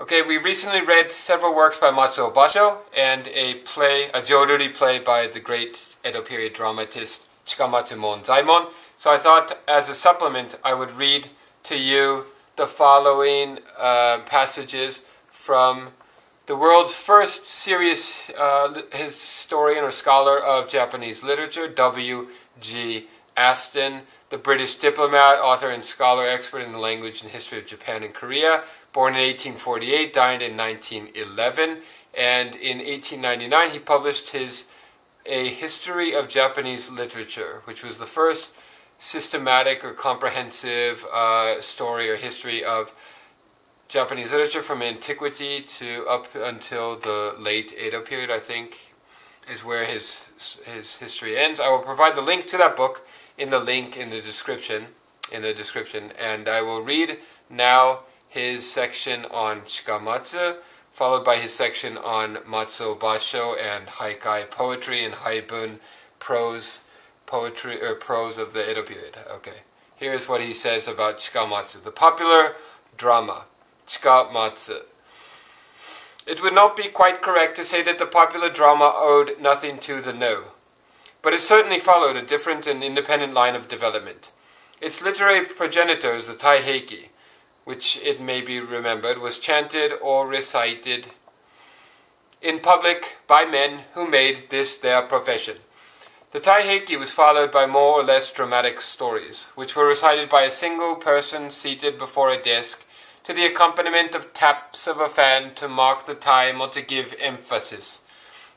Okay, we recently read several works by Matsuo Basho and a play, a Joruri play by the great Edo period dramatist Chikamatsu Monzaemon. So I thought as a supplement I would read to you the following uh, passages from the world's first serious uh, historian or scholar of Japanese literature, W.G. Aston, the British diplomat, author, and scholar expert in the language and history of Japan and Korea, born in 1848, died in 1911, and in 1899 he published his A History of Japanese Literature, which was the first systematic or comprehensive uh, story or history of Japanese literature from antiquity to up until the late Edo period, I think, is where his his history ends. I will provide the link to that book in the link in the description in the description, and I will read now his section on Chikamatsu, followed by his section on Matsuo Basho and Haikai poetry and Haibun prose poetry or prose of the Edo period. Okay. Here's what he says about Chikamatsu, the popular drama, Chikamatsu. It would not be quite correct to say that the popular drama owed nothing to the No, but it certainly followed a different and independent line of development. Its literary progenitors, the Taiheiki, which it may be remembered was chanted or recited in public by men who made this their profession. The Taiheiki was followed by more or less dramatic stories, which were recited by a single person seated before a desk to the accompaniment of taps of a fan to mark the time or to give emphasis.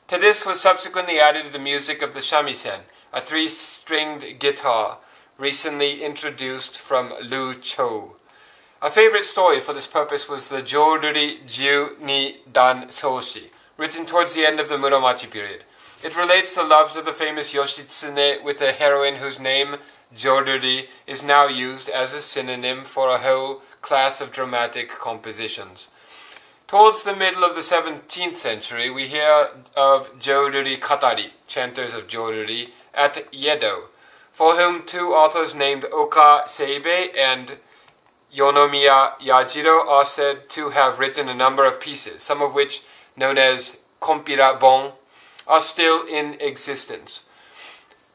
To this was subsequently added the music of the shamisen, a three-stringed guitar recently introduced from Luchu. A favorite story for this purpose was the Joruri Jiu ni Dan Soshi, written towards the end of the Muromachi period. It relates the loves of the famous Yoshitsune with a heroine whose name, Joruri, is now used as a synonym for a whole class of dramatic compositions. Towards the middle of the 17th century, we hear of Joruri Katari, chanters of Joruri, at Yedo, for whom two authors named Oka Seibe and Yonomiya Yajiro are said to have written a number of pieces, some of which, known as Kompira Bon, are still in existence.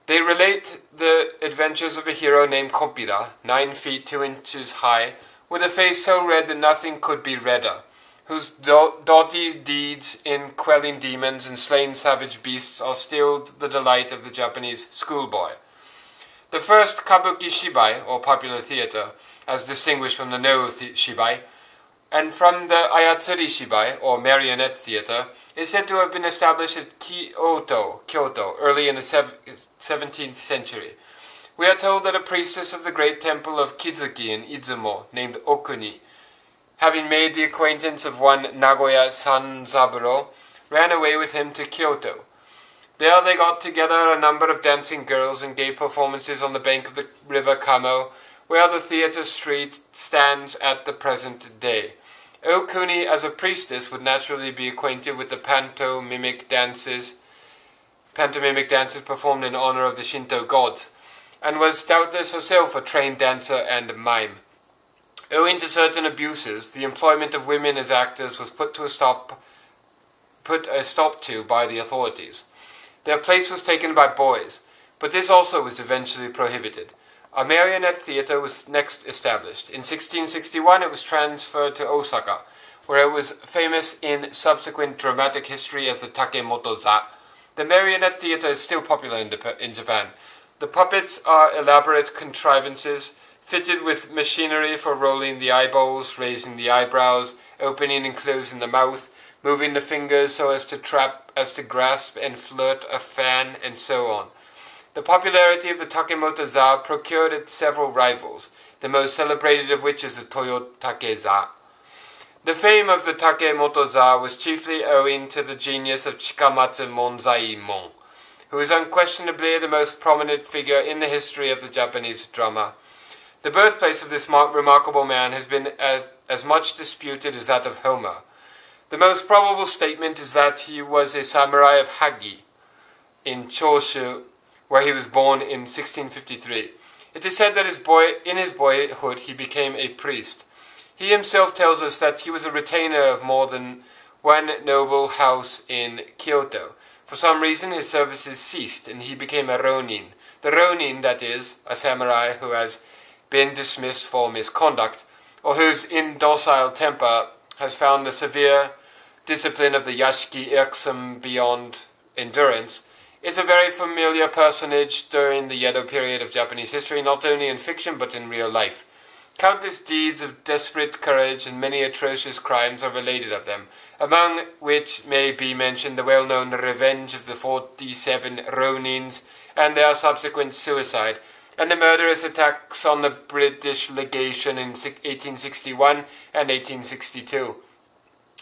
They relate the adventures of a hero named Kompira, nine feet two inches high, with a face so red that nothing could be redder, whose doughty deeds in quelling demons and slaying savage beasts are still the delight of the Japanese schoolboy. The first kabuki shibai, or popular theatre, as distinguished from the no shibai, and from the ayatsuri shibai, or marionette theater, is said to have been established at Kyoto, Kyoto, early in the 17th century. We are told that a priestess of the great temple of Kizuki in Izumo, named Okuni, having made the acquaintance of one Nagoya Sanzaburo, ran away with him to Kyoto. There they got together a number of dancing girls and gave performances on the bank of the river Kamo, where the theatre street stands at the present day. Okuni, as a priestess, would naturally be acquainted with the pantomimic dances, pantomimic dances performed in honor of the Shinto gods, and was doubtless herself a trained dancer and mime. Owing to certain abuses, the employment of women as actors was put to a stop put a stop to by the authorities. Their place was taken by boys, but this also was eventually prohibited. A marionette theatre was next established. In 1661 it was transferred to Osaka, where it was famous in subsequent dramatic history as the Takemoto-za. The marionette theatre is still popular in, in Japan. The puppets are elaborate contrivances fitted with machinery for rolling the eyeballs, raising the eyebrows, opening and closing the mouth, moving the fingers so as to trap, as to grasp and flirt a fan, and so on. The popularity of the Takemoto-za procured it several rivals, the most celebrated of which is the Toyotake-za. The fame of the Takemoto-za was chiefly owing to the genius of Chikamatsu Monzaemon, who is unquestionably the most prominent figure in the history of the Japanese drama. The birthplace of this remarkable man has been as, as much disputed as that of Homer. The most probable statement is that he was a samurai of Hagi in Choshu where he was born in 1653. It is said that his boy, in his boyhood he became a priest. He himself tells us that he was a retainer of more than one noble house in Kyoto. For some reason, his services ceased and he became a ronin. The ronin, that is, a samurai who has been dismissed for misconduct, or whose indocile temper has found the severe discipline of the yashiki irksome beyond endurance, is a very familiar personage during the Edo period of Japanese history, not only in fiction but in real life. Countless deeds of desperate courage and many atrocious crimes are related of them, among which may be mentioned the well-known revenge of the 47 Ronins and their subsequent suicide, and the murderous attacks on the British legation in 1861 and 1862.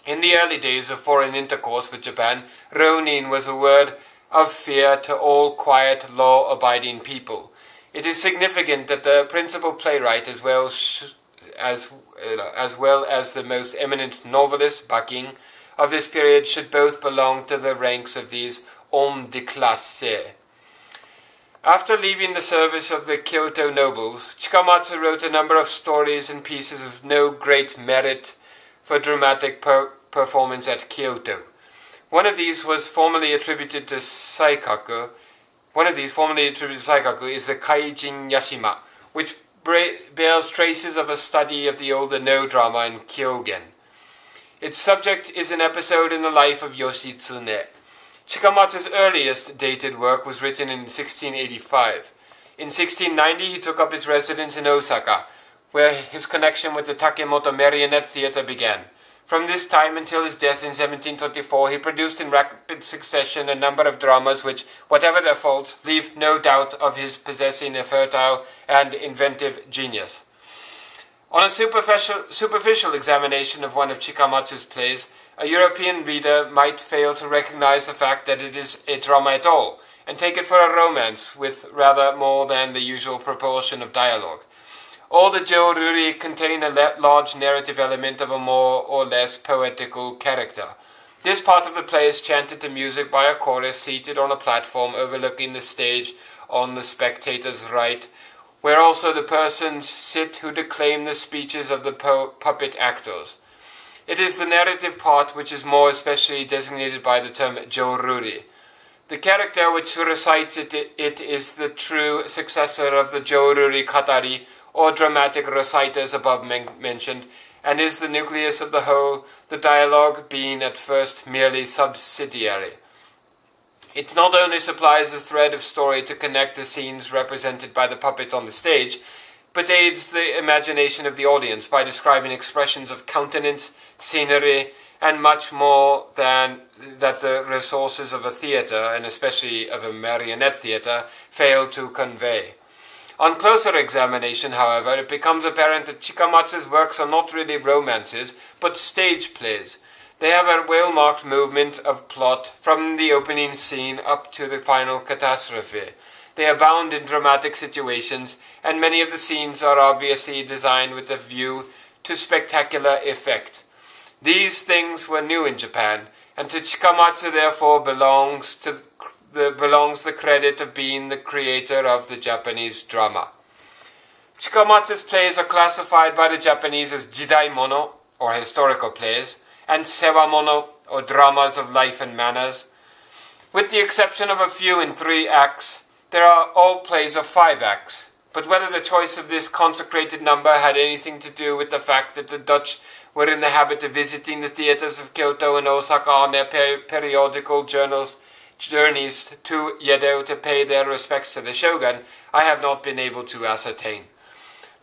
In the early days of foreign intercourse with Japan, Ronin was a word of fear to all quiet, law-abiding people. It is significant that the principal playwright, as well as uh, as well as the most eminent novelist, Bakin, of this period, should both belong to the ranks of these hommes de classe. After leaving the service of the Kyoto nobles, Chikamatsu wrote a number of stories and pieces of no great merit for dramatic per performance at Kyoto. One of these was formerly attributed to Saikaku, one of these, formerly attributed to Saikaku, is the Kaijin Yashima, which bears traces of a study of the older No drama in Kyogen. Its subject is an episode in the life of Yoshitsune. Chikamatsu's earliest dated work was written in 1685. In 1690 he took up his residence in Osaka, where his connection with the Takemoto Marionette Theatre began. From this time until his death in 1724, he produced in rapid succession a number of dramas which, whatever their faults, leave no doubt of his possessing a fertile and inventive genius. On a superficial, superficial examination of one of Chikamatsu's plays, a European reader might fail to recognize the fact that it is a drama at all, and take it for a romance with rather more than the usual proportion of dialogue. All the Joruri contain a large narrative element of a more or less poetical character. This part of the play is chanted to music by a chorus seated on a platform overlooking the stage on the spectator's right, where also the persons sit who declaim the speeches of the puppet actors. It is the narrative part which is more especially designated by the term Joruri. The character which recites it, it is the true successor of the Joruri Katari, or dramatic reciters above men mentioned, and is the nucleus of the whole, the dialogue being at first merely subsidiary. It not only supplies the thread of story to connect the scenes represented by the puppets on the stage, but aids the imagination of the audience by describing expressions of countenance, scenery, and much more than that the resources of a theatre, and especially of a marionette theatre, fail to convey. On closer examination, however, it becomes apparent that Chikamatsu's works are not really romances, but stage plays. They have a well-marked movement of plot from the opening scene up to the final catastrophe. They abound in dramatic situations, and many of the scenes are obviously designed with a view to spectacular effect. These things were new in Japan, and to Chikamatsu therefore belongs to the, belongs the credit of being the creator of the Japanese drama. Chikamatsu's plays are classified by the Japanese as jidaimono, or historical plays, and sewamono, or dramas of life and manners. With the exception of a few in three acts, there are all plays of five acts. But whether the choice of this consecrated number had anything to do with the fact that the Dutch were in the habit of visiting the theatres of Kyoto and Osaka on their periodical journals journeys to Yedo to pay their respects to the shogun, I have not been able to ascertain.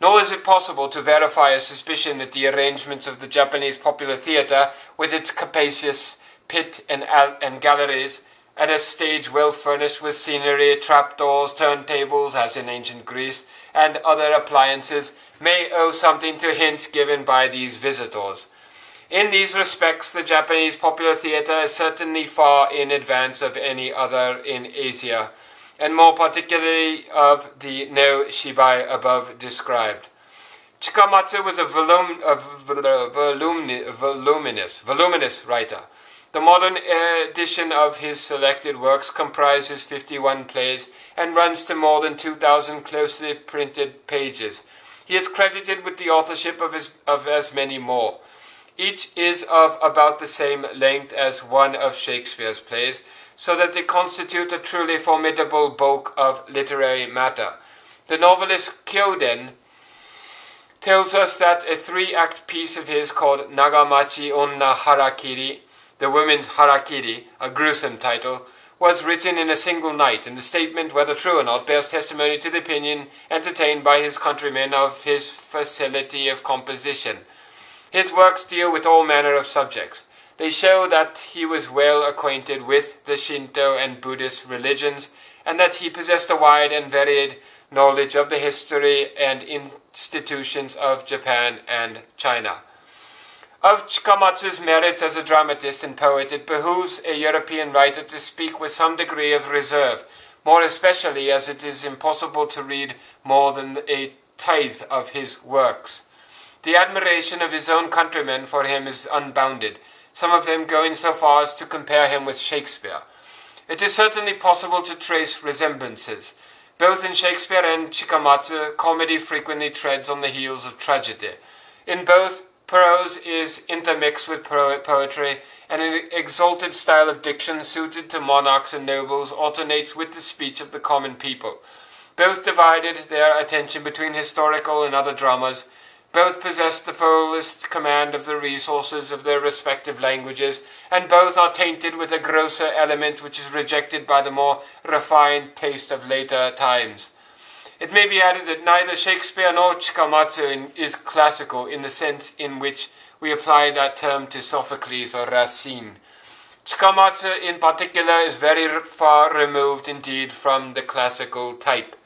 Nor is it possible to verify a suspicion that the arrangements of the Japanese popular theatre, with its capacious pit and, and galleries, and a stage well furnished with scenery, trapdoors, turntables, as in ancient Greece, and other appliances, may owe something to hints given by these visitors. In these respects, the Japanese popular theatre is certainly far in advance of any other in Asia, and more particularly of the no shibai above described. Chikamatsu was a, volum, a voluminous, voluminous writer. The modern edition of his selected works comprises 51 plays and runs to more than 2,000 closely printed pages. He is credited with the authorship of, his, of as many more. Each is of about the same length as one of Shakespeare's plays, so that they constitute a truly formidable bulk of literary matter. The novelist Kyoden tells us that a three-act piece of his called Nagamachi Onna Harakiri, the women's Harakiri, a gruesome title, was written in a single night, and the statement, whether true or not, bears testimony to the opinion entertained by his countrymen of his facility of composition. His works deal with all manner of subjects. They show that he was well acquainted with the Shinto and Buddhist religions, and that he possessed a wide and varied knowledge of the history and institutions of Japan and China. Of Chikamatsu's merits as a dramatist and poet, it behooves a European writer to speak with some degree of reserve, more especially as it is impossible to read more than a tithe of his works. The admiration of his own countrymen for him is unbounded, some of them going so far as to compare him with Shakespeare. It is certainly possible to trace resemblances. Both in Shakespeare and Chikamatsu, comedy frequently treads on the heels of tragedy. In both, prose is intermixed with poetry, and an exalted style of diction suited to monarchs and nobles alternates with the speech of the common people. Both divided their attention between historical and other dramas, both possessed the fullest command of the resources of their respective languages, and both are tainted with a grosser element which is rejected by the more refined taste of later times. It may be added that neither Shakespeare nor Chikamatsu is classical in the sense in which we apply that term to Sophocles or Racine. Chikamatsu in particular is very far removed indeed from the classical type.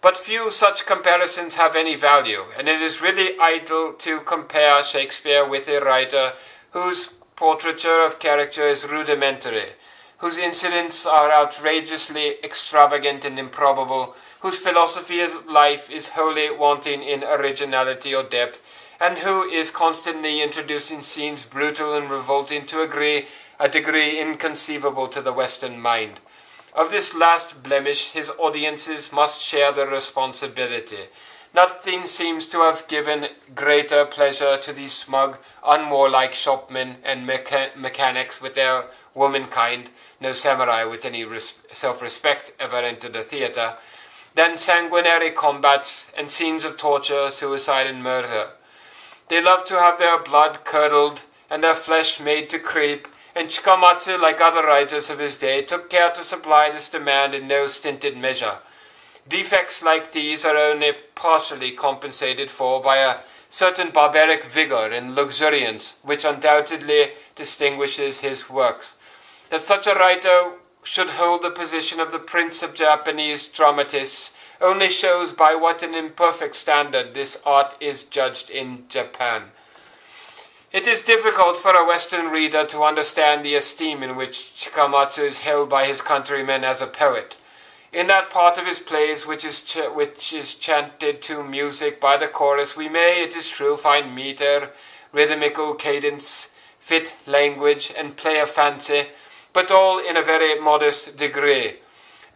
But few such comparisons have any value, and it is really idle to compare Shakespeare with a writer whose portraiture of character is rudimentary, whose incidents are outrageously extravagant and improbable, whose philosophy of life is wholly wanting in originality or depth, and who is constantly introducing scenes brutal and revolting to a a degree inconceivable to the Western mind. Of this last blemish, his audiences must share the responsibility. Nothing seems to have given greater pleasure to these smug, unwarlike shopmen and mecha mechanics with their womankind, no samurai with any self-respect ever entered a theatre, than sanguinary combats and scenes of torture, suicide, and murder. They love to have their blood curdled and their flesh made to creep, and Chikamatsu, like other writers of his day, took care to supply this demand in no stinted measure. Defects like these are only partially compensated for by a certain barbaric vigor and luxuriance which undoubtedly distinguishes his works. That such a writer should hold the position of the prince of Japanese dramatists only shows by what an imperfect standard this art is judged in Japan. It is difficult for a Western reader to understand the esteem in which Chikamatsu is held by his countrymen as a poet. In that part of his plays which is, ch- which is chanted to music by the chorus, we may, it is true, find meter, rhythmical cadence, fit language, and play of fancy, but all in a very modest degree.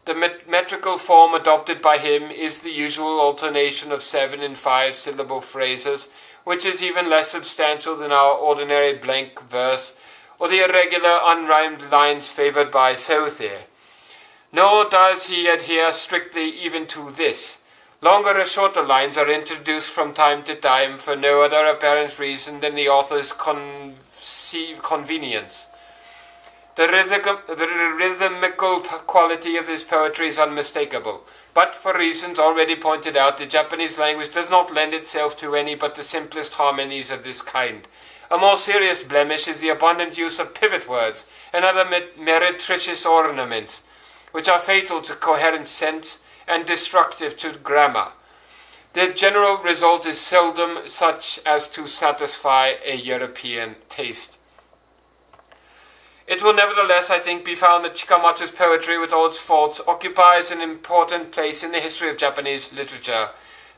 The met- metrical form adopted by him is the usual alternation of seven and five syllable phrases, which is even less substantial than our ordinary blank verse, or the irregular unrhymed lines favoured by Southey. Nor does he adhere strictly even to this. Longer or shorter lines are introduced from time to time for no other apparent reason than the author's convenience. The, rhythm- the rhythmical quality of his poetry is unmistakable. But for reasons already pointed out, the Japanese language does not lend itself to any but the simplest harmonies of this kind. A more serious blemish is the abundant use of pivot words and other meretricious ornaments, which are fatal to coherent sense and destructive to grammar. The general result is seldom such as to satisfy a European taste. It will nevertheless, I think, be found that Chikamatsu's poetry, with all its faults, occupies an important place in the history of Japanese literature.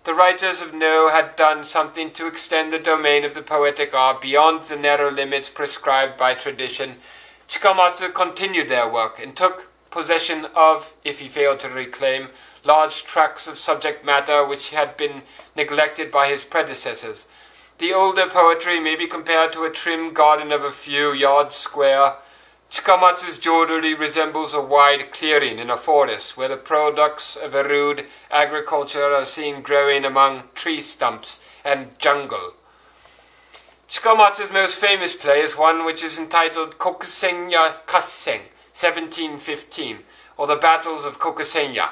The writers of No had done something to extend the domain of the poetic art beyond the narrow limits prescribed by tradition. Chikamatsu continued their work and took possession of, if he failed to reclaim, large tracts of subject matter which had been neglected by his predecessors. The older poetry may be compared to a trim garden of a few yards square. Chikamatsu's Joruri resembles a wide clearing in a forest where the products of a rude agriculture are seen growing among tree stumps and jungle. Chikamatsu's most famous play is one which is entitled Kokusenya Kassen, 1715, or the Battles of Kokusenya.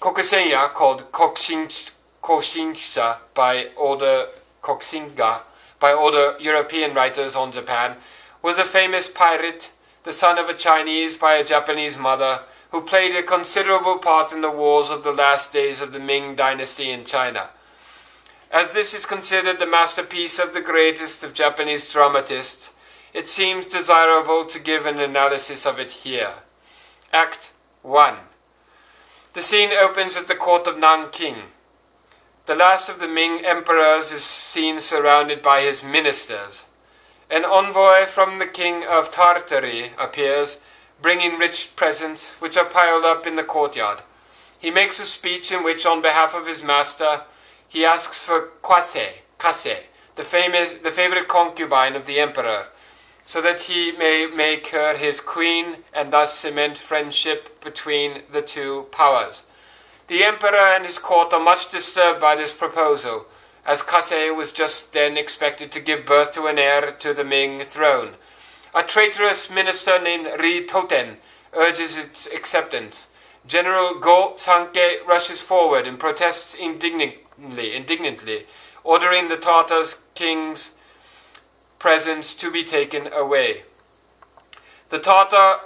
Kokusenya, called Kokshinsha by older Koxinga by older European writers on Japan, was a famous pirate, the son of a Chinese by a Japanese mother, who played a considerable part in the wars of the last days of the Ming dynasty in China. As this is considered the masterpiece of the greatest of Japanese dramatists, it seems desirable to give an analysis of it here. Act 1 The scene opens at the court of Nanking. The last of the Ming emperors is seen surrounded by his ministers. An envoy from the king of Tartary appears, bringing rich presents which are piled up in the courtyard. He makes a speech in which, on behalf of his master, he asks for Kwase, Kase, the, famous, the favorite concubine of the emperor, so that he may make her his queen and thus cement friendship between the two powers. The emperor and his court are much disturbed by this proposal, as Kase was just then expected to give birth to an heir to the Ming throne. A traitorous minister named Ri Toten urges its acceptance. General Go Sanke rushes forward and protests indignantly, indignantly ordering the Tartars king's presents to be taken away. The Tartar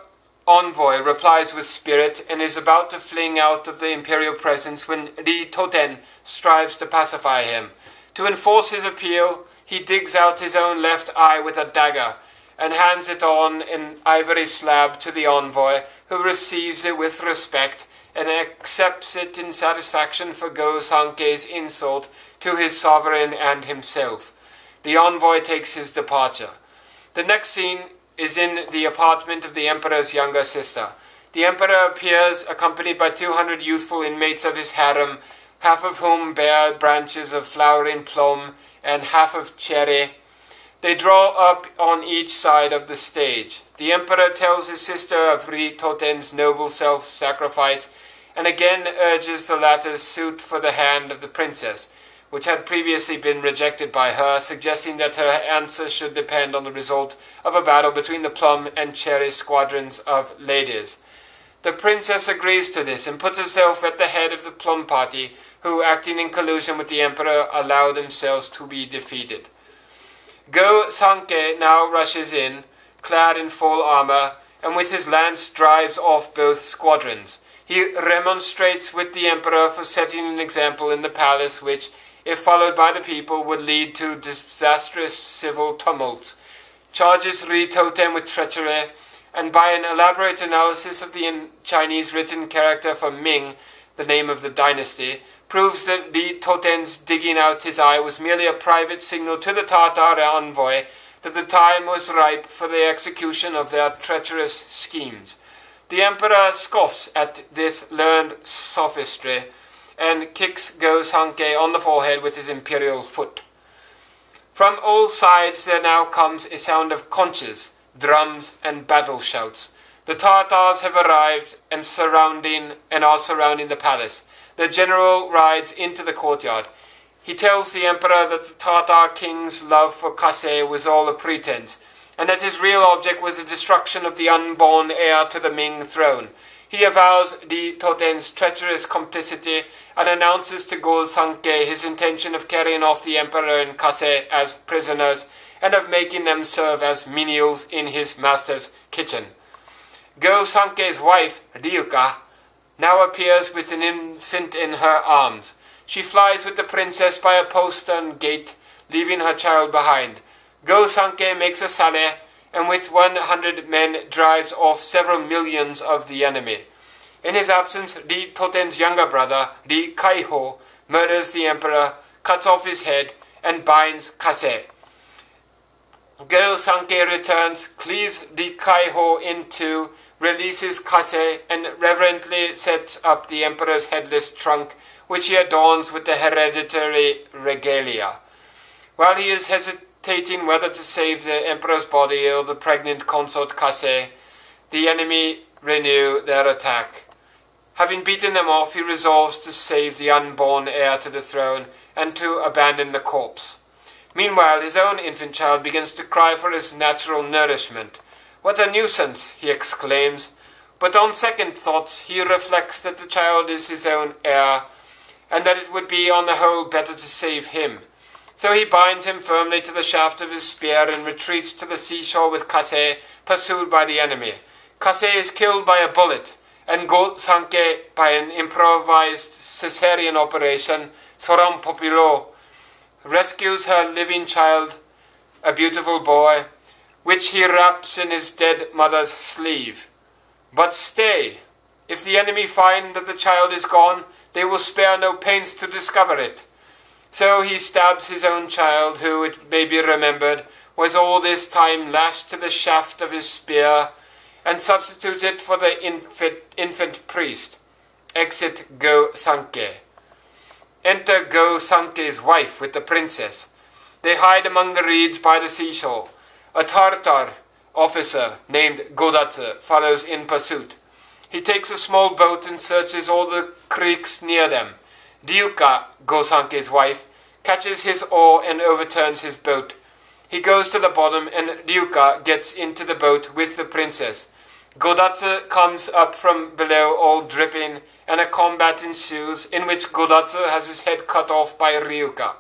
envoy replies with spirit and is about to fling out of the imperial presence when Li Toten strives to pacify him. To enforce his appeal, he digs out his own left eye with a dagger and hands it on an ivory slab to the envoy, who receives it with respect and accepts it in satisfaction for Go Sanke's insult to his sovereign and himself. The envoy takes his departure. The next scene is in the apartment of the emperor's younger sister. The emperor appears accompanied by 200 youthful inmates of his harem, half of whom bear branches of flowering plum and half of cherry. They draw up on each side of the stage. The emperor tells his sister of Ri Toten's noble self-sacrifice and again urges the latter's suit for the hand of the princess which had previously been rejected by her, suggesting that her answer should depend on the result of a battle between the plum and cherry squadrons of ladies. The princess agrees to this and puts herself at the head of the plum party, who, acting in collusion with the emperor, allow themselves to be defeated. Go Sanke now rushes in, clad in full armor, and with his lance drives off both squadrons. He remonstrates with the emperor for setting an example in the palace which, if followed by the people, would lead to disastrous civil tumults. Charges Ri Toten with treachery, and by an elaborate analysis of the Chinese written character for Ming, the name of the dynasty, proves that Li Toten's digging out his eye was merely a private signal to the Tartar envoy that the time was ripe for the execution of their treacherous schemes. The emperor scoffs at this learned sophistry and kicks Go Sanke on the forehead with his imperial foot. From all sides there now comes a sound of conches, drums, and battle shouts. The Tartars have arrived and surrounding and are surrounding the palace. The general rides into the courtyard. He tells the emperor that the Tartar king's love for Kase was all a pretense, and that his real object was the destruction of the unborn heir to the Ming throne. He avows Li Toten's treacherous complicity and announces to Go Sanke his intention of carrying off the emperor and Kase as prisoners and of making them serve as menials in his master's kitchen. Go Sanke's wife, Ryuka, now appears with an infant in her arms. She flies with the princess by a postern gate, leaving her child behind. Go Sanke makes a sally and with 100 men drives off several millions of the enemy. In his absence, Li Toten's younger brother, Li Kaiho, murders the emperor, cuts off his head, and binds Kase. Go Sanke returns, cleaves Li Kaiho in two, releases Kase and reverently sets up the emperor's headless trunk, which he adorns with the hereditary regalia. While he is hesitating whether to save the emperor's body or the pregnant consort Kase, the enemy renew their attack. Having beaten them off, he resolves to save the unborn heir to the throne and to abandon the corpse. Meanwhile, his own infant child begins to cry for his natural nourishment. What a nuisance, he exclaims. But on second thoughts, he reflects that the child is his own heir, and that it would be on the whole better to save him. So he binds him firmly to the shaft of his spear and retreats to the seashore with Kase, pursued by the enemy. Kase is killed by a bullet, and Go Sanke by an improvised Caesarean operation, Soram Popilo, rescues her living child, a beautiful boy, which he wraps in his dead mother's sleeve. But stay! If the enemy find that the child is gone, they will spare no pains to discover it. So he stabs his own child, who, it may be remembered, was all this time lashed to the shaft of his spear, and substitutes it for the infant, infant priest. Exit Go Sanke. Enter Go Sanke's wife with the princess. They hide among the reeds by the seashore. A Tartar officer named Godatsu follows in pursuit. He takes a small boat and searches all the creeks near them. Ryuka, Go Sanke's wife, catches his oar and overturns his boat. He goes to the bottom and Ryuka gets into the boat with the princess. Godatsu comes up from below all dripping and a combat ensues in which Godatsu has his head cut off by Ryuka.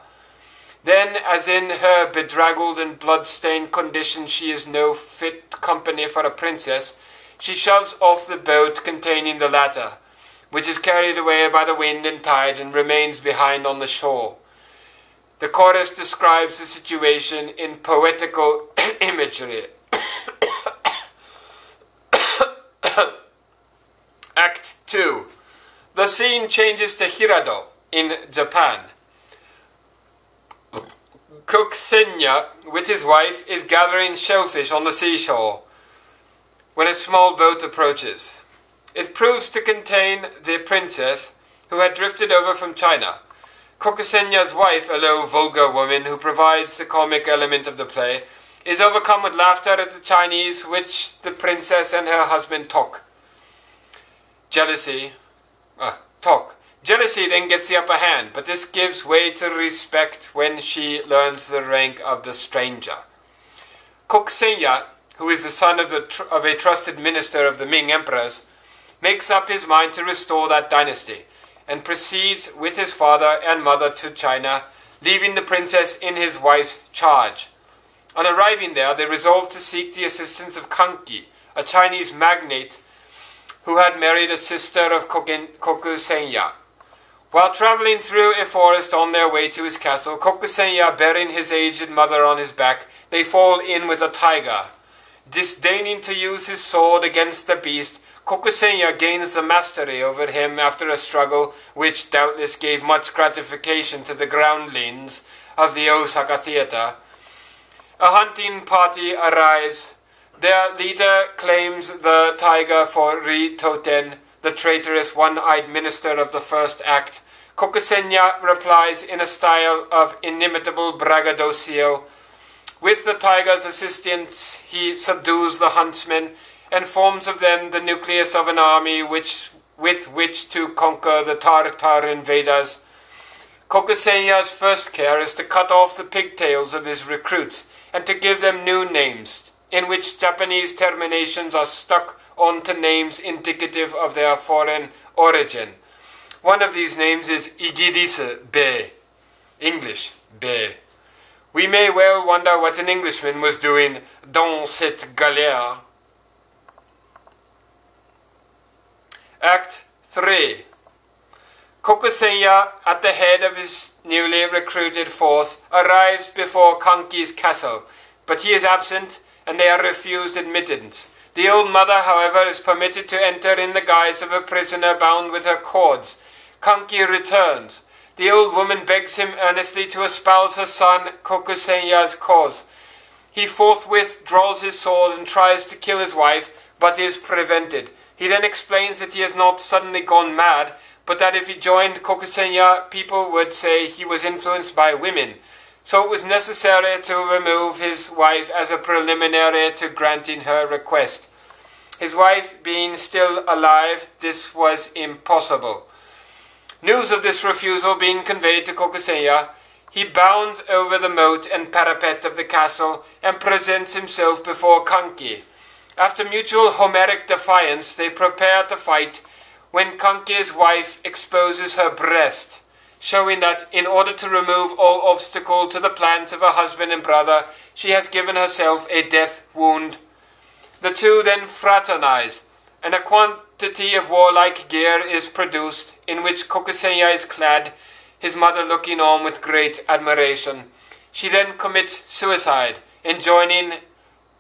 Then, as in her bedraggled and blood-stained condition she is no fit company for a princess, she shoves off the boat containing the latter, which is carried away by the wind and tide and remains behind on the shore. The chorus describes the situation in poetical imagery. Act 2 The scene changes to Hirado in Japan. Kokusenya, with his wife, is gathering shellfish on the seashore when a small boat approaches. It proves to contain the princess who had drifted over from China. Kokusenya's wife, a low, vulgar woman who provides the comic element of the play, is overcome with laughter at the Chinese which the princess and her husband talk. Jealousy, uh, talk. Jealousy then gets the upper hand, but this gives way to respect when she learns the rank of the stranger. Kokusenya, who is the son of, the of a trusted minister of the Ming emperors, makes up his mind to restore that dynasty, and proceeds with his father and mother to China, leaving the princess in his wife's charge. On arriving there, they resolve to seek the assistance of Kanki, a Chinese magnate who had married a sister of Kokusenya. While traveling through a forest on their way to his castle, Kokusenya bearing his aged mother on his back, they fall in with a tiger. Disdaining to use his sword against the beast, Kokusenya gains the mastery over him after a struggle which doubtless gave much gratification to the groundlings of the Osaka theatre. A hunting party arrives. Their leader claims the tiger for Ri Toten, the traitorous one-eyed minister of the first act, Kokusenya replies in a style of inimitable braggadocio. With the tiger's assistance, he subdues the huntsmen and forms of them the nucleus of an army which, with which to conquer the Tartar invaders. Kokusenya's first care is to cut off the pigtails of his recruits and to give them new names, in which Japanese terminations are stuck onto names indicative of their foreign origin. One of these names is Igidise Be, English Be. We may well wonder what an Englishman was doing dans cette galère. Act 3 Kokusenya, at the head of his newly recruited force, arrives before Kanki's castle, but he is absent and they are refused admittance. The old mother, however, is permitted to enter in the guise of a prisoner bound with her cords. Kanki returns. The old woman begs him earnestly to espouse her son Kokusenya's cause. He forthwith draws his sword and tries to kill his wife, but is prevented. He then explains that he has not suddenly gone mad, but that if he joined Kokusenya, people would say he was influenced by women. So it was necessary to remove his wife as a preliminary to granting her request. His wife being still alive, this was impossible. News of this refusal being conveyed to Kokusenya, he bounds over the moat and parapet of the castle and presents himself before Kanki. After mutual Homeric defiance, they prepare to fight when Kanki's wife exposes her breast, showing that in order to remove all obstacle to the plans of her husband and brother, she has given herself a death wound. The two then fraternize, and a quantity of warlike gear is produced, in which Kokusenya is clad, his mother looking on with great admiration. She then commits suicide, enjoining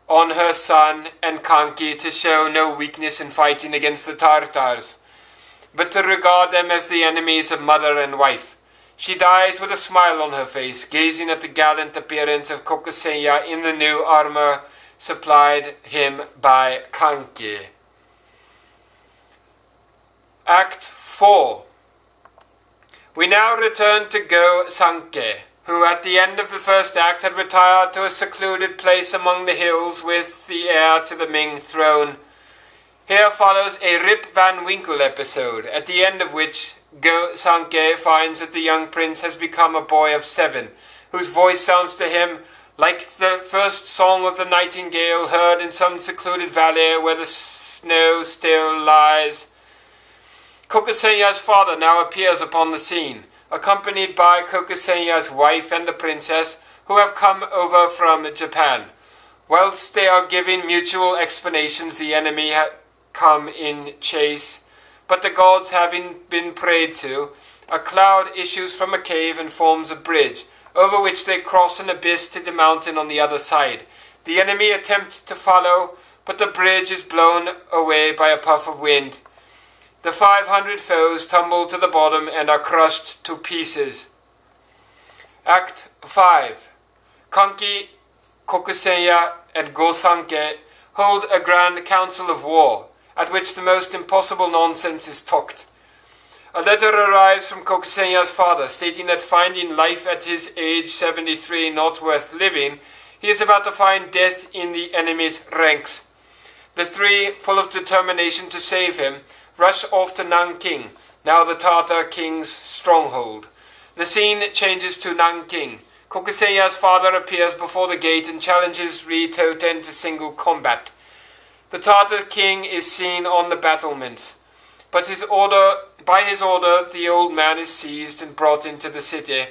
on her son and Kanki to show no weakness in fighting against the Tartars, but to regard them as the enemies of mother and wife. She dies with a smile on her face, gazing at the gallant appearance of Kokusenya in the new armor supplied him by Kanki. Act 4 we now return to Go Sanke, who at the end of the first act had retired to a secluded place among the hills with the heir to the Ming throne. Here follows a Rip Van Winkle episode, at the end of which Go Sanke finds that the young prince has become a boy of seven, whose voice sounds to him like the first song of the nightingale heard in some secluded valley where the snow still lies. Kokusenya's father now appears upon the scene, accompanied by Kokusenya's wife and the princess, who have come over from Japan. Whilst they are giving mutual explanations, the enemy had come in chase, but the gods having been prayed to, a cloud issues from a cave and forms a bridge, over which they cross an abyss to the mountain on the other side. The enemy attempt to follow, but the bridge is blown away by a puff of wind. The five hundred foes tumble to the bottom and are crushed to pieces. Act 5 Kanki, Kokusenya, and Gosanke hold a grand council of war, at which the most impossible nonsense is talked. A letter arrives from Kokusenya's father stating that finding life at his age 73 not worth living, he is about to find death in the enemy's ranks. The three, full of determination to save him, rush off to Nanking, now the Tartar king's stronghold. The scene changes to Nanking. Kokusenya's father appears before the gate and challenges Ri Toten to single combat. The Tartar king is seen on the battlements, but his order, by his order the old man is seized and brought into the city.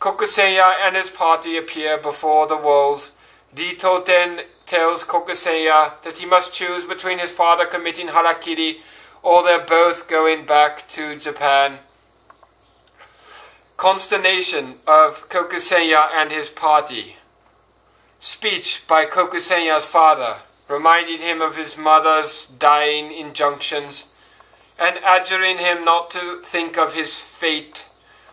Kokusenya and his party appear before the walls. Ri Toten tells Kokusenya that he must choose between his father committing harakiri or they're both going back to Japan. Consternation of Kokusenya and his party. Speech by Kokusenya's father, reminding him of his mother's dying injunctions, and adjuring him not to think of his fate.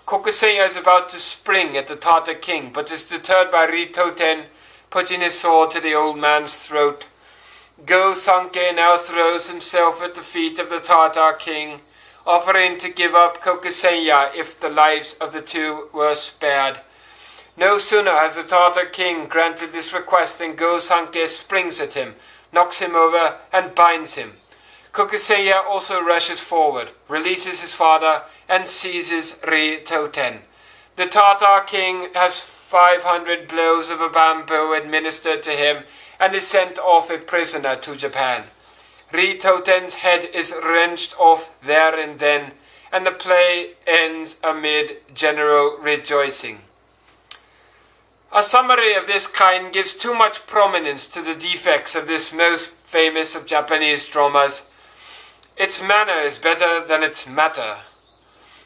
Kokusenya is about to spring at the Tartar king, but is deterred by Ri Toten putting his sword to the old man's throat. Go Sanke now throws himself at the feet of the Tartar king, offering to give up Kokusenya if the lives of the two were spared. No sooner has the Tartar king granted this request than Go Sanke springs at him, knocks him over, and binds him. Kokusenya also rushes forward, releases his father, and seizes Ri Toten. The Tartar king has five hundred blows of a bamboo administered to him and is sent off a prisoner to Japan. Ri Toten's head is wrenched off there and then, and the play ends amid general rejoicing. A summary of this kind gives too much prominence to the defects of this most famous of Japanese dramas. Its manner is better than its matter.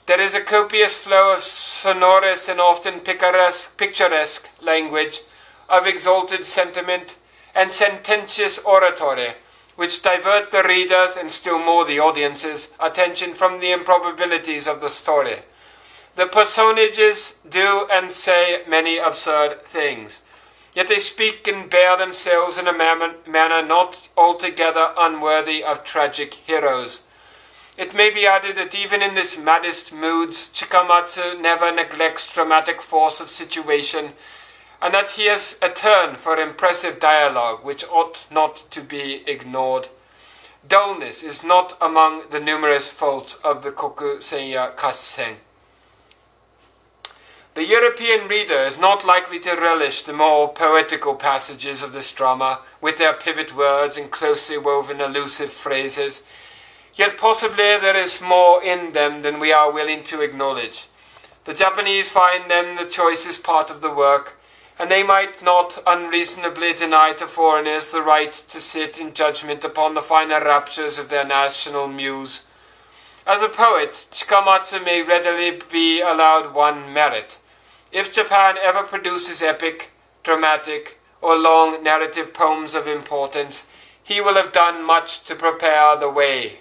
There is a copious flow of sonorous and often picturesque language, of exalted sentiment, and sententious oratory, which divert the readers and still more the audience's attention from the improbabilities of the story. The personages do and say many absurd things. yet they speak and bear themselves in a manner not altogether unworthy of tragic heroes. It may be added that even in his maddest moods, Chikamatsu never neglects dramatic force of situation, and that he has a turn for impressive dialogue which ought not to be ignored. Dullness is not among the numerous faults of the Koku Senya Kassen. The European reader is not likely to relish the more poetical passages of this drama, with their pivot words and closely woven elusive phrases. Yet possibly there is more in them than we are willing to acknowledge. The Japanese find them the choicest part of the work, and they might not unreasonably deny to foreigners the right to sit in judgment upon the finer raptures of their national muse. As a poet, Chikamatsu may readily be allowed one merit. If Japan ever produces epic, dramatic, or long narrative poems of importance, he will have done much to prepare the way.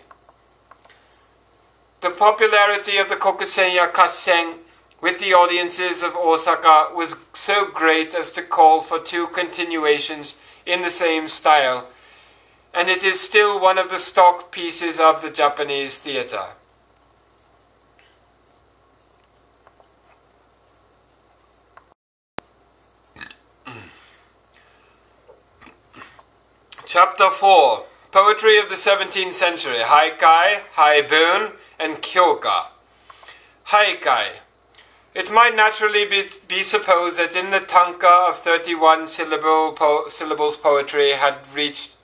The popularity of the Kokusenya Kassen with the audiences of Osaka was so great as to call for two continuations in the same style, and it is still one of the stock pieces of the Japanese theatre. Chapter 4 Poetry of the 17th Century Haikai, Haibun, and Kyoka. Haikai. It might naturally be, be supposed that in the tanka of 31 syllable po syllables poetry had reached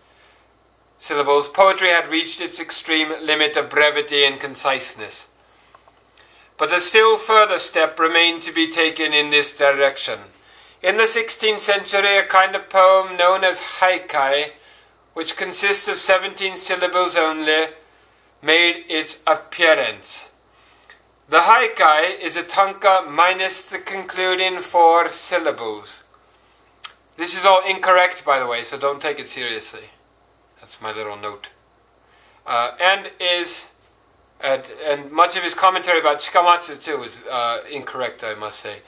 syllables poetry had reached its extreme limit of brevity and conciseness. But a still further step remained to be taken in this direction. In the 16th century, a kind of poem known as haikai which consists of 17 syllables only, made its appearance. The haikai is a tanka minus the concluding four syllables. This is all incorrect, by the way, so don't take it seriously. That's my little note. Uh, and is, uh, and much of his commentary about Chikamatsu too is uh, incorrect, I must say.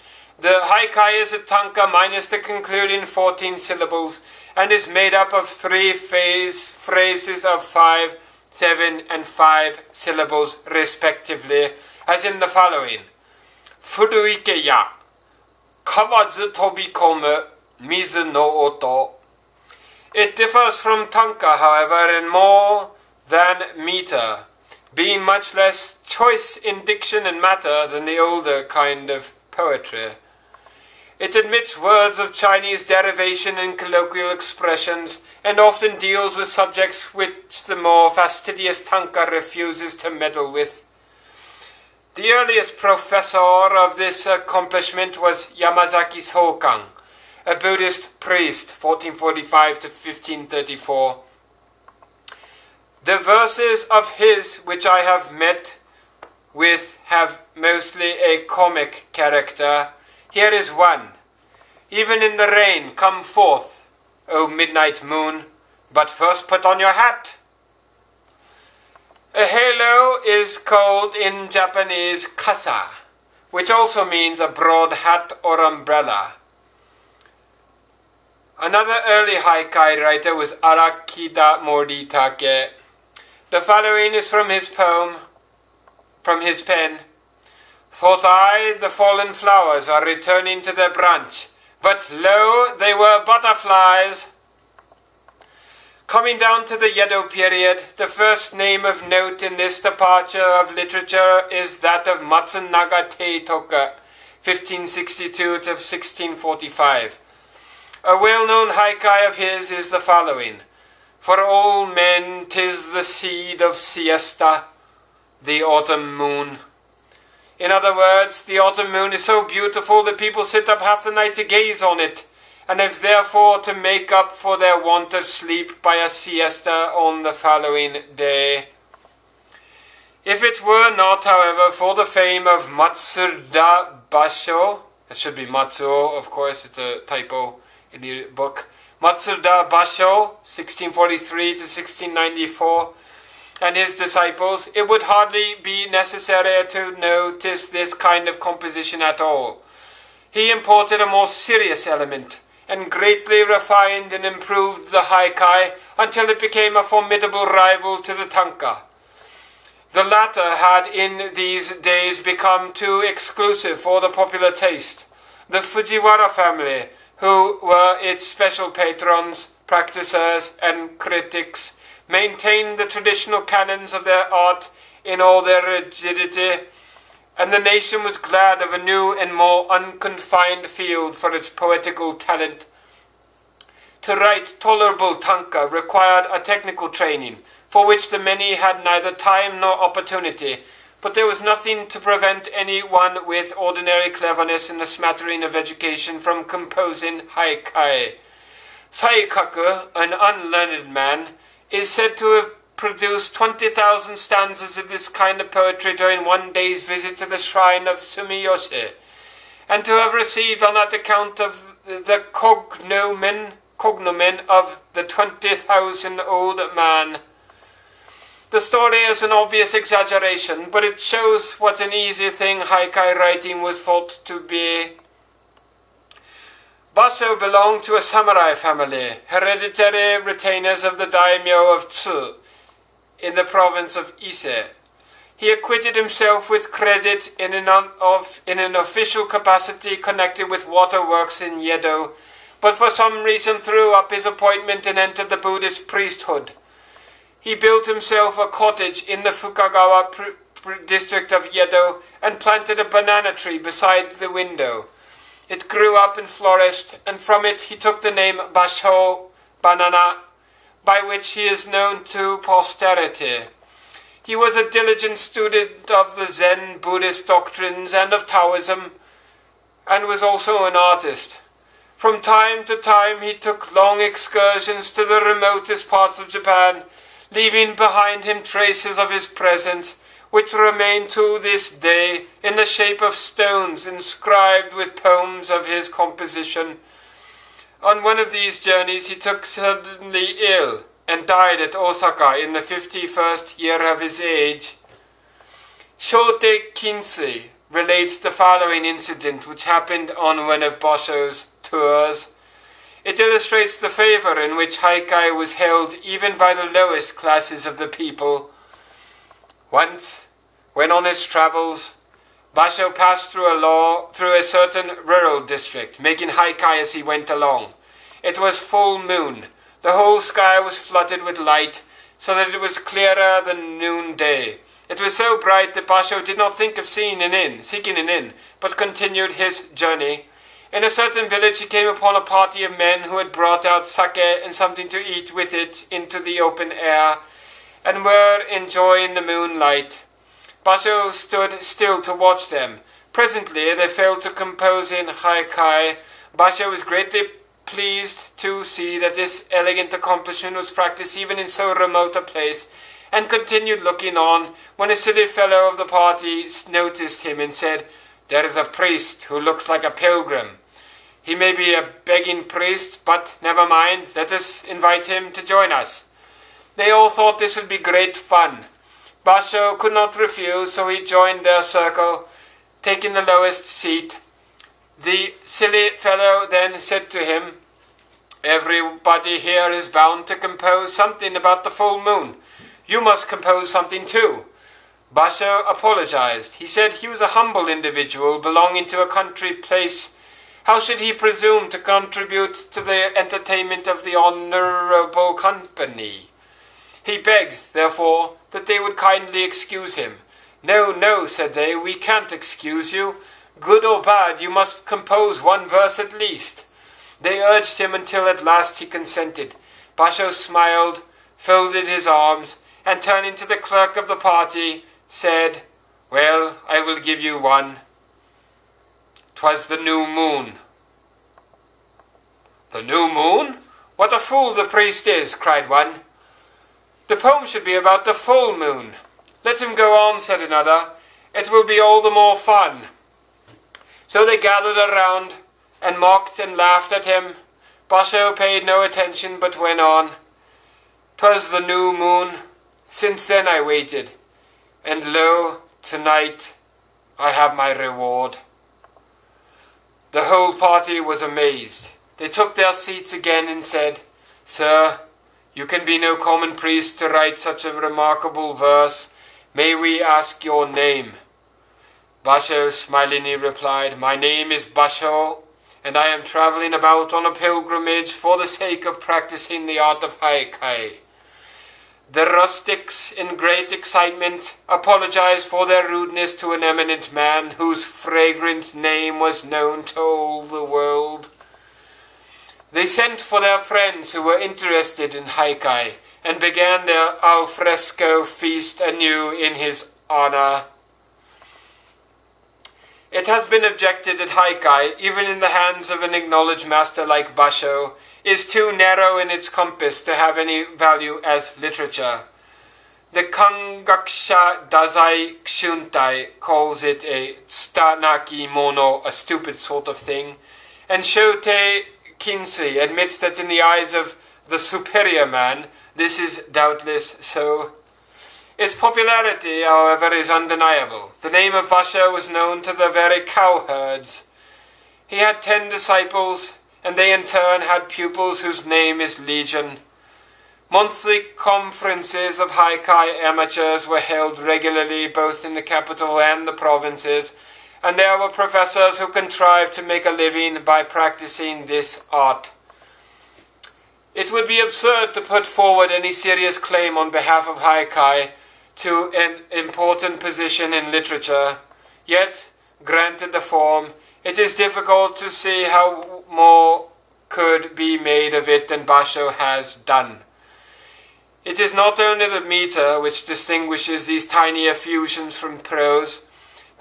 The haikai is a tanka minus the concluding 14 syllables and is made up of three phase, phrases of five, seven, and five syllables respectively, as in the following. Furuike ya, kawazu tobikomu, mizu no oto. It differs from tanka, however, in more than meter, being much less choice in diction and matter than the older kind of poetry. It admits words of Chinese derivation and colloquial expressions, and often deals with subjects which the more fastidious Tanka refuses to meddle with. The earliest professor of this accomplishment was Yamazaki Sokan, a Buddhist priest, 1445 to 1534. The verses of his which I have met with have mostly a comic character here is one. Even in the rain, come forth, O midnight moon, but first put on your hat. A halo is called in Japanese kasa, which also means a broad hat or umbrella. Another early haikai writer was Arakida Moritake. The following is from his poem, from his pen, Thought I the fallen flowers are returning to their branch, but lo, they were butterflies. Coming down to the Edo period, the first name of note in this departure of literature is that of Matsunaga Teitoku, 1562 to 1645. A well-known haikai of his is the following. For all men tis the seed of siesta, the autumn moon. In other words, the autumn moon is so beautiful that people sit up half the night to gaze on it, and have therefore to make up for their want of sleep by a siesta on the following day. If it were not, however, for the fame of Matsuda Basho, it should be Matsuo, of course, it's a typo in the book. Matsuda Basho, 1643 to 1694, and his disciples, it would hardly be necessary to notice this kind of composition at all. He imported a more serious element and greatly refined and improved the haikai until it became a formidable rival to the tanka. The latter had in these days become too exclusive for the popular taste. The Fujiwara family, who were its special patrons, practitioners, and critics, maintained the traditional canons of their art in all their rigidity, and the nation was glad of a new and more unconfined field for its poetical talent. To write tolerable tanka required a technical training, for which the many had neither time nor opportunity, but there was nothing to prevent any one with ordinary cleverness and a smattering of education from composing haikai. Saikaku, an unlearned man, is said to have produced 20,000 stanzas of this kind of poetry during one day's visit to the shrine of Sumiyoshi, and to have received on that account of the cognomen, cognomen of the 20,000 old man. The story is an obvious exaggeration, but it shows what an easy thing haikai writing was thought to be. Basho belonged to a samurai family, hereditary retainers of the daimyo of Tsu, in the province of Ise. He acquitted himself with credit in an, of, in an official capacity connected with waterworks in Yedo, but for some reason threw up his appointment and entered the Buddhist priesthood. He built himself a cottage in the Fukagawa district of Yedo and planted a banana tree beside the window. It grew up and flourished, and from it he took the name Basho Banana, by which he is known to posterity. He was a diligent student of the Zen Buddhist doctrines and of Taoism, and was also an artist. From time to time he took long excursions to the remotest parts of Japan leaving behind him traces of his presence, which remain to this day in the shape of stones inscribed with poems of his composition. On one of these journeys he took suddenly ill and died at Osaka in the fifty-first year of his age. Shote Kinsei relates the following incident which happened on one of Basho's tours. It illustrates the favor in which Haikai was held even by the lowest classes of the people. Once, when on his travels, Basho passed through a law through a certain rural district, making Haikai as he went along. It was full moon. The whole sky was flooded with light, so that it was clearer than noonday. It was so bright that Basho did not think of seeing an inn, seeking an inn, but continued his journey. In a certain village he came upon a party of men who had brought out sake and something to eat with it into the open air, and were enjoying the moonlight. Basho stood still to watch them. Presently they fell to composing haikai. Basho was greatly pleased to see that this elegant accomplishment was practiced even in so remote a place, and continued looking on, when a silly fellow of the party noticed him and said, There is a priest who looks like a pilgrim. He may be a begging priest, but never mind, let us invite him to join us. They all thought this would be great fun. Basho could not refuse, so he joined their circle, taking the lowest seat. The silly fellow then said to him, Everybody here is bound to compose something about the full moon. You must compose something too. Basho apologized. He said he was a humble individual belonging to a country place how should he presume to contribute to the entertainment of the honourable company? He begged, therefore, that they would kindly excuse him. No, no, said they, we can't excuse you. Good or bad, you must compose one verse at least. They urged him until at last he consented. Basho smiled, folded his arms, and turning to the clerk of the party, said, Well, I will give you one. 'Twas the new moon. The new moon? What a fool the priest is, cried one. The poem should be about the full moon. Let him go on, said another. It will be all the more fun. So they gathered around and mocked and laughed at him. Basho paid no attention but went on. Twas the new moon. Since then I waited, and lo, tonight I have my reward. The whole party was amazed. They took their seats again and said, Sir, you can be no common priest to write such a remarkable verse. May we ask your name? Basho smilingly replied, My name is Basho, and I am traveling about on a pilgrimage for the sake of practicing the art of haikai. The rustics, in great excitement, apologized for their rudeness to an eminent man whose fragrant name was known to all the world. They sent for their friends who were interested in haikai and began their alfresco feast anew in his honor. It has been objected that haikai, even in the hands of an acknowledged master like Basho, is too narrow in its compass to have any value as literature. The Kangakusha Dazai Shundai calls it a tsutanaki mono, a stupid sort of thing, and Shote Kinsei admits that in the eyes of the superior man, this is doubtless so. Its popularity, however, is undeniable. The name of Basho was known to the very cowherds. He had ten disciples, and they in turn had pupils whose name is Legion. Monthly conferences of Haikai amateurs were held regularly both in the capital and the provinces, and there were professors who contrived to make a living by practicing this art. It would be absurd to put forward any serious claim on behalf of Haikai to an important position in literature. Yet, granted the form, it is difficult to see how more could be made of it than Basho has done. It is not only the meter which distinguishes these tiny effusions from prose.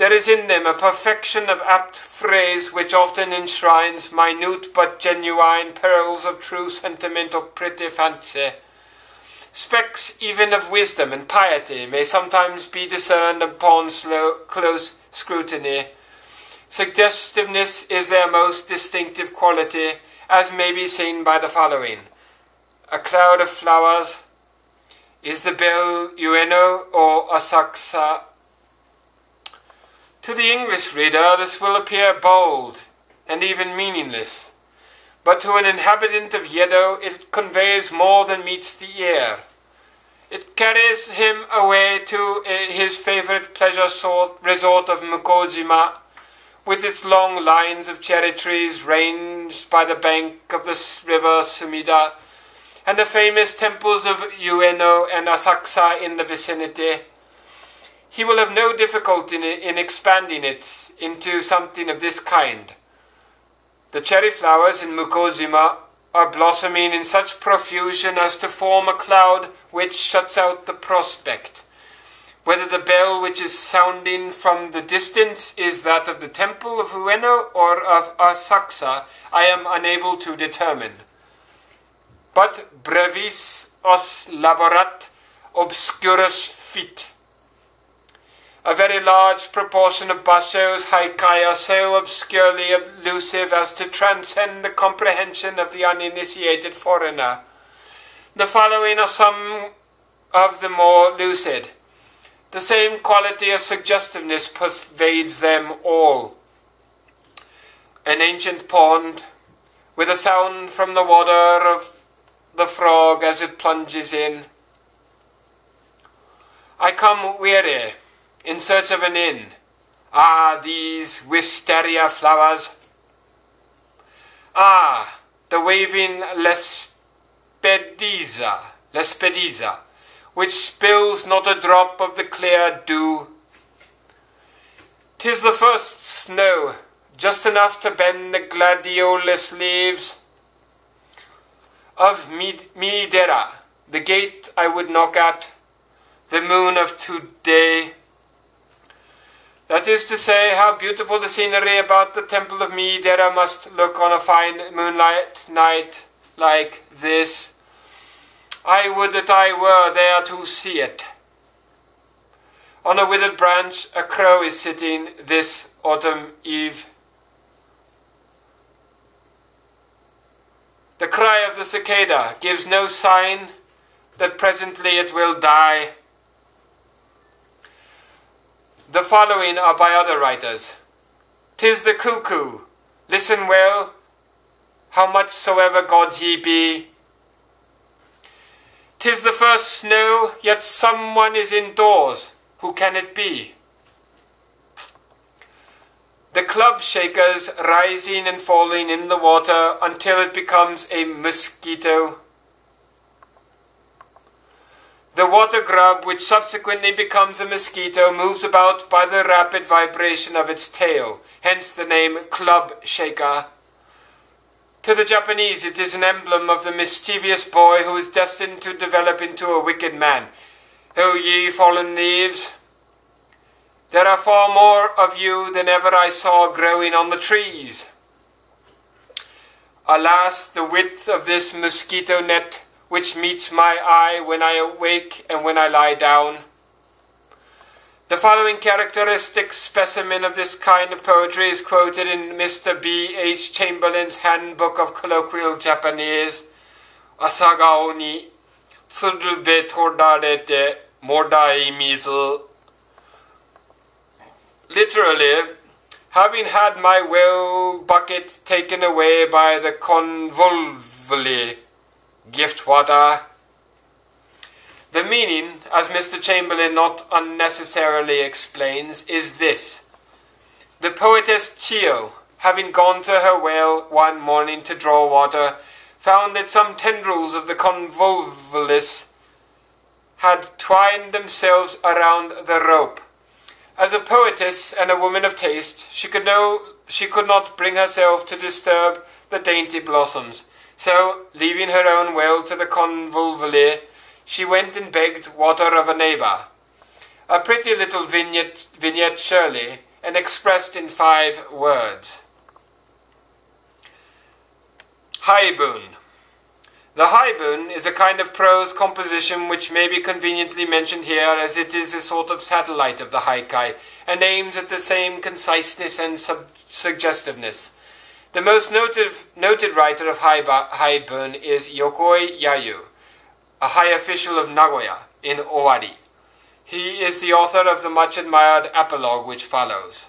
There is in them a perfection of apt phrase which often enshrines minute but genuine pearls of true sentiment or pretty fancy. Specks even of wisdom and piety may sometimes be discerned upon slow, close scrutiny. Suggestiveness is their most distinctive quality, as may be seen by the following. A cloud of flowers. Is the bell Ueno or Asakusa? To the English reader this will appear bold and even meaningless but to an inhabitant of Yedo it conveys more than meets the ear. It carries him away to uh, his favorite pleasure resort of Mukojima, with its long lines of cherry trees ranged by the bank of the river Sumida, and the famous temples of Ueno and Asakusa in the vicinity. He will have no difficulty in, in expanding it into something of this kind. The cherry flowers in Mukojima are blossoming in such profusion as to form a cloud which shuts out the prospect. Whether the bell which is sounding from the distance is that of the temple of Ueno or of Asakusa, I am unable to determine. But brevis os laborat obscurus fit. A very large proportion of Basho's haikai are so obscurely elusive as to transcend the comprehension of the uninitiated foreigner. The following are some of the more lucid. The same quality of suggestiveness pervades them all. An ancient pond, with a sound from the water of the frog as it plunges in. I come weary in search of an inn. Ah, these wisteria flowers. Ah, the waving lespedeza, lespedeza, which spills not a drop of the clear dew. Tis the first snow, just enough to bend the gladiolus leaves. Of Midera, the gate I would knock at, the moon of today, that is to say, how beautiful the scenery about the temple of Midera must look on a fine moonlight night like this. I would that I were there to see it. On a withered branch a crow is sitting this autumn eve. The cry of the cicada gives no sign that presently it will die. The following are by other writers. Tis the cuckoo. Listen well. how much soever gods ye be. Tis the first snow, yet someone is indoors. Who can it be? The club shakers rising and falling in the water until it becomes a mosquito. The water grub, which subsequently becomes a mosquito, moves about by the rapid vibration of its tail, hence the name club shaker. To the Japanese, it is an emblem of the mischievous boy who is destined to develop into a wicked man. O ye fallen leaves! There are far more of you than ever I saw growing on the trees. Alas, the width of this mosquito net which meets my eye when I awake and when I lie down. The following characteristic specimen of this kind of poetry is quoted in Mr. B. H. Chamberlain's Handbook of Colloquial Japanese. Asagao tsurube torarete morai mizu. Literally, having had my well bucket taken away by the convolvuli, gift water. The meaning, as Mr. Chamberlain not unnecessarily explains, is this. The poetess Chiyo, having gone to her well one morning to draw water, found that some tendrils of the convolvulus had twined themselves around the rope. As a poetess and a woman of taste, she could know she could not bring herself to disturb the dainty blossoms. So, leaving her own well to the convolvuli, she went and begged water of a neighbour. A pretty little vignette, vignette surely, and expressed in five words. Haibun. The haibun is a kind of prose composition which may be conveniently mentioned here as it is a sort of satellite of the haikai and aims at the same conciseness and suggestiveness. The most noted, noted writer of haibun is Yokoi Yayu a high official of Nagoya in Owari. He is the author of the much admired epilogue which follows.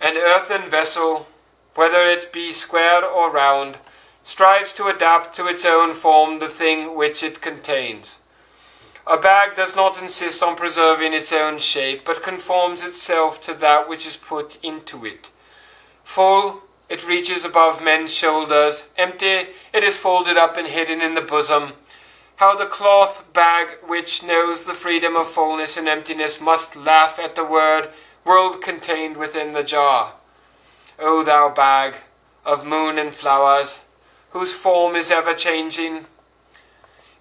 An earthen vessel, whether it be square or round, strives to adapt to its own form the thing which it contains. A bag does not insist on preserving its own shape, but conforms itself to that which is put into it. Full, it reaches above men's shoulders. Empty, it is folded up and hidden in the bosom how the cloth bag which knows the freedom of fullness and emptiness must laugh at the word world contained within the jar. O thou bag of moon and flowers, whose form is ever changing.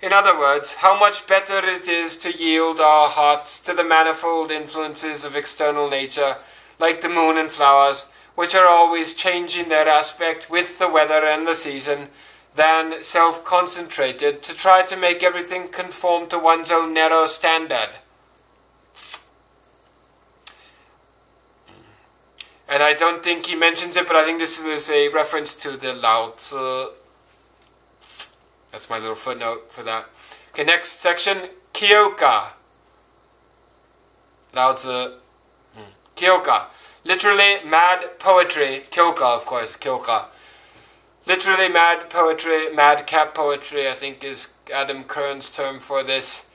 In other words, how much better it is to yield our hearts to the manifold influences of external nature, like the moon and flowers, which are always changing their aspect with the weather and the season, than self concentrated to try to make everything conform to one's own narrow standard. And I don't think he mentions it, but I think this was a reference to the Lao Tzu. That's my little footnote for that. Okay, next section Kyoka. Lao Tzu. Hmm. Kyoka. Literally, mad poetry. Kyoka, of course, Kyoka. Literally mad poetry, madcap poetry, I think is Adam Kern's term for this.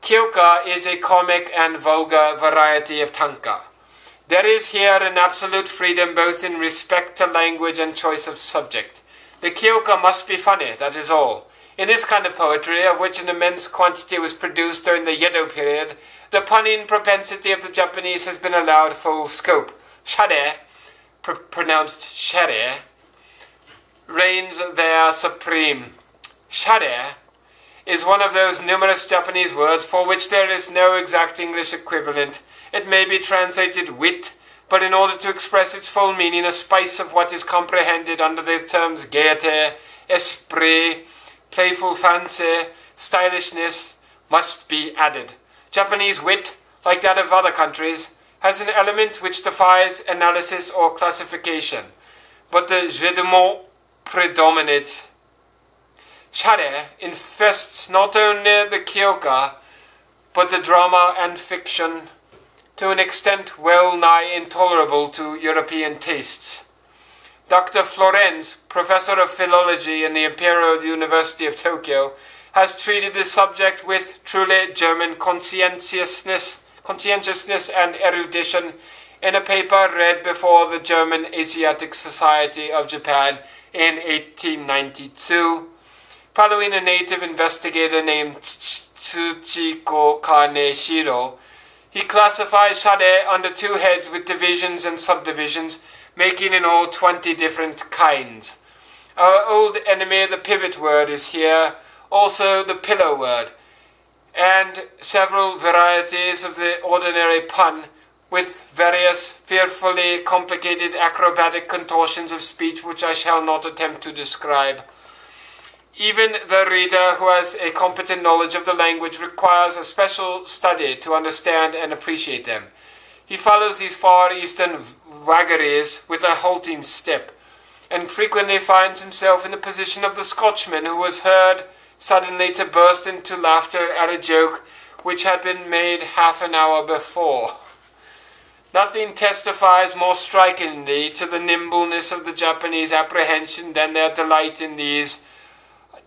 Kyoka is a comic and vulgar variety of tanka. There is here an absolute freedom both in respect to language and choice of subject. The kyoka must be funny, that is all. In this kind of poetry, of which an immense quantity was produced during the Edo period, the punning propensity of the Japanese has been allowed full scope. Shade, pr pronounced shade, reigns there supreme. Shade is one of those numerous Japanese words for which there is no exact English equivalent. It may be translated wit, but in order to express its full meaning, a spice of what is comprehended under the terms gaiety, esprit, playful fancy, stylishness must be added. Japanese wit, like that of other countries, has an element which defies analysis or classification, but the jeu de mots predominate. Shade infests not only the kyoka, but the drama and fiction to an extent well nigh intolerable to European tastes. Dr. Florenz, professor of philology in the Imperial University of Tokyo, has treated this subject with truly German conscientiousness, conscientiousness and erudition in a paper read before the German Asiatic Society of Japan in 1892. Following a native investigator named Tsuchiko Kaneshiro, he classifies Shade under two heads with divisions and subdivisions making in all 20 different kinds. Our old enemy, the pivot word, is here, also the pillow word, and several varieties of the ordinary pun with various fearfully complicated acrobatic contortions of speech which I shall not attempt to describe. Even the reader who has a competent knowledge of the language requires a special study to understand and appreciate them. He follows these Far Eastern waggeries with a halting step, and frequently finds himself in the position of the Scotchman who was heard suddenly to burst into laughter at a joke which had been made half an hour before. Nothing testifies more strikingly to the nimbleness of the Japanese apprehension than their delight in these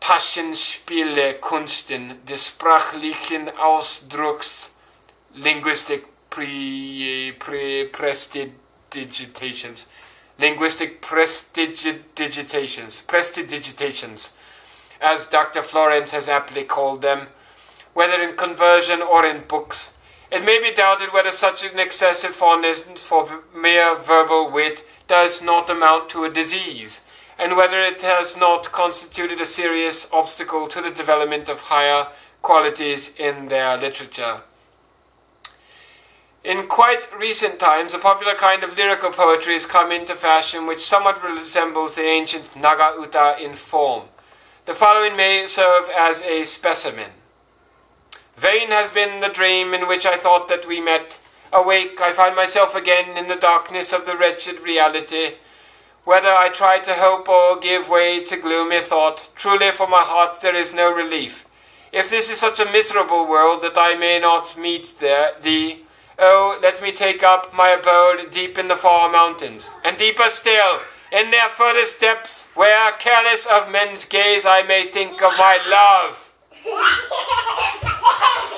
Taschenspiele Kunsten des sprachlichen Ausdrucks, linguistic pre, pre prestidigitations, linguistic prestidigitations, prestidigitations, as Dr. Florenz has aptly called them, whether in conversion or in books. It may be doubted whether such an excessive fondness for mere verbal wit does not amount to a disease, and whether it has not constituted a serious obstacle to the development of higher qualities in their literature. In quite recent times, a popular kind of lyrical poetry has come into fashion which somewhat resembles the ancient Naga Uta in form. The following may serve as a specimen. Vain has been the dream in which I thought that we met. Awake, I find myself again in the darkness of the wretched reality. Whether I try to hope or give way to gloomy thought, truly for my heart there is no relief. If this is such a miserable world that I may not meet there, thee, Oh, let me take up my abode deep in the far mountains, and deeper still, in their furthest depths, where careless of men's gaze, I may think of my love.